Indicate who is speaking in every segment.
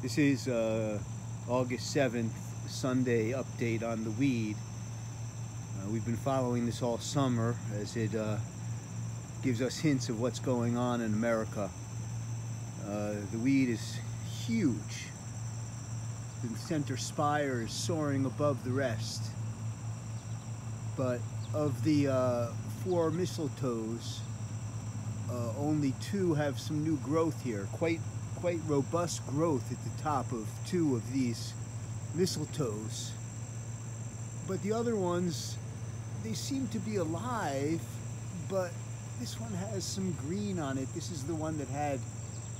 Speaker 1: This is uh, August 7th, Sunday update on the weed. Uh, we've been following this all summer as it uh, gives us hints of what's going on in America. Uh, the weed is huge. The center spire is soaring above the rest. But of the uh, four mistletoes, uh, only two have some new growth here. Quite quite robust growth at the top of two of these mistletoes. But the other ones, they seem to be alive, but this one has some green on it. This is the one that had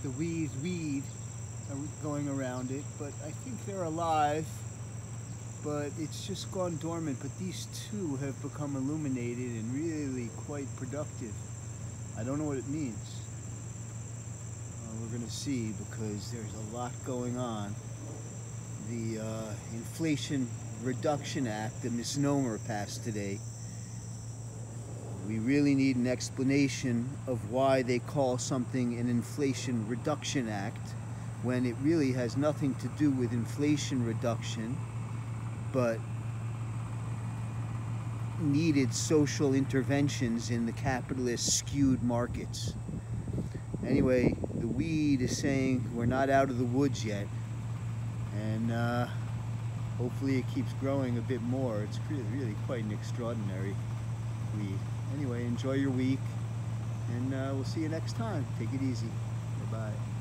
Speaker 1: the weed weed uh, going around it, but I think they're alive. But it's just gone dormant. But these two have become illuminated and really quite productive. I don't know what it means see because there's a lot going on. The uh, Inflation Reduction Act, the misnomer passed today. We really need an explanation of why they call something an Inflation Reduction Act when it really has nothing to do with inflation reduction, but needed social interventions in the capitalist skewed markets. Anyway, the weed is saying we're not out of the woods yet. And uh, hopefully it keeps growing a bit more. It's really, really quite an extraordinary weed. Anyway, enjoy your week. And uh, we'll see you next time. Take it easy. Bye-bye.